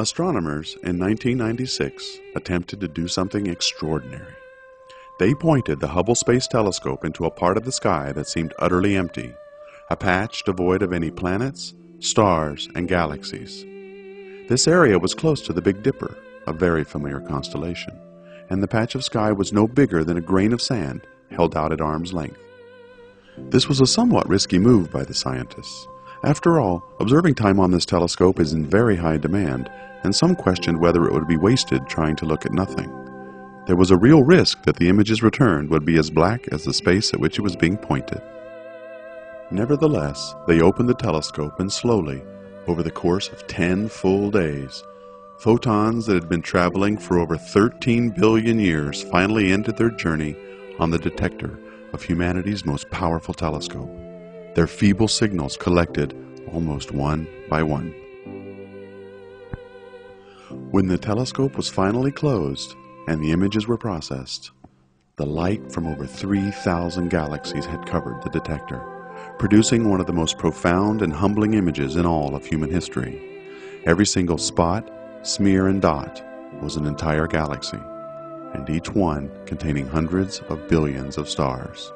Astronomers in 1996 attempted to do something extraordinary. They pointed the Hubble Space Telescope into a part of the sky that seemed utterly empty, a patch devoid of any planets, stars, and galaxies. This area was close to the Big Dipper, a very familiar constellation, and the patch of sky was no bigger than a grain of sand held out at arm's length. This was a somewhat risky move by the scientists. After all, observing time on this telescope is in very high demand, and some questioned whether it would be wasted trying to look at nothing. There was a real risk that the images returned would be as black as the space at which it was being pointed. Nevertheless, they opened the telescope and slowly, over the course of 10 full days, photons that had been traveling for over 13 billion years finally ended their journey on the detector of humanity's most powerful telescope. Their feeble signals collected almost one by one. When the telescope was finally closed and the images were processed, the light from over 3,000 galaxies had covered the detector, producing one of the most profound and humbling images in all of human history. Every single spot, smear, and dot was an entire galaxy, and each one containing hundreds of billions of stars.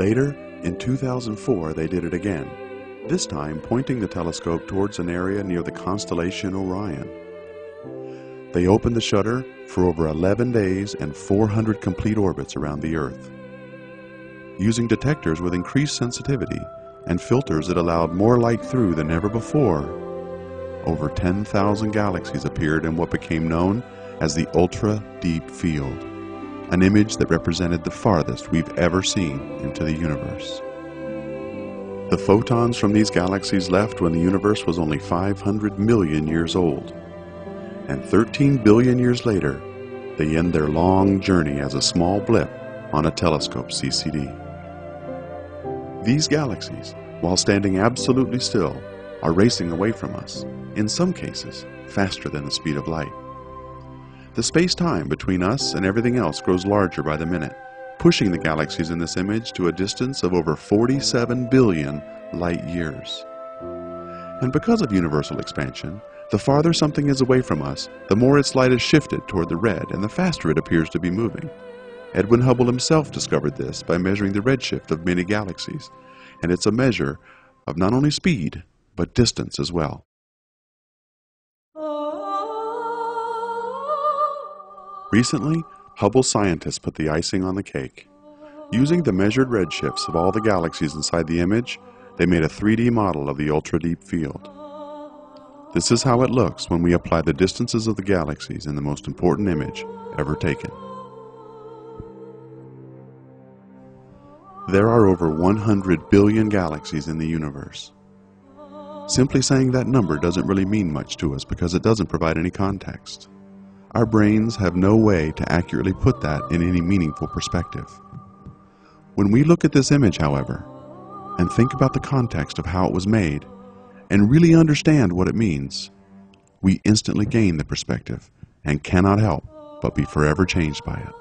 Later, in 2004, they did it again, this time pointing the telescope towards an area near the constellation Orion. They opened the shutter for over 11 days and 400 complete orbits around the Earth. Using detectors with increased sensitivity and filters that allowed more light through than ever before, over 10,000 galaxies appeared in what became known as the Ultra Deep Field an image that represented the farthest we've ever seen into the universe. The photons from these galaxies left when the universe was only 500 million years old. And 13 billion years later, they end their long journey as a small blip on a telescope CCD. These galaxies, while standing absolutely still, are racing away from us, in some cases, faster than the speed of light. The space-time between us and everything else grows larger by the minute, pushing the galaxies in this image to a distance of over 47 billion light years. And because of universal expansion, the farther something is away from us, the more its light is shifted toward the red and the faster it appears to be moving. Edwin Hubble himself discovered this by measuring the redshift of many galaxies, and it's a measure of not only speed, but distance as well. Recently, Hubble scientists put the icing on the cake. Using the measured redshifts of all the galaxies inside the image, they made a 3D model of the ultra-deep field. This is how it looks when we apply the distances of the galaxies in the most important image ever taken. There are over 100 billion galaxies in the universe. Simply saying that number doesn't really mean much to us because it doesn't provide any context. Our brains have no way to accurately put that in any meaningful perspective. When we look at this image, however, and think about the context of how it was made, and really understand what it means, we instantly gain the perspective and cannot help but be forever changed by it.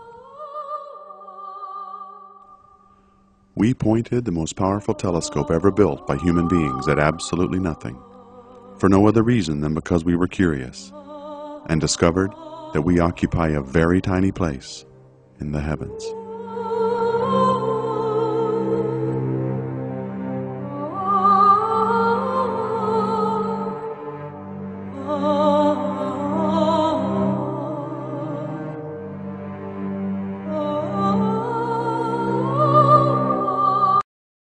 We pointed the most powerful telescope ever built by human beings at absolutely nothing, for no other reason than because we were curious, and discovered that we occupy a very tiny place in the heavens.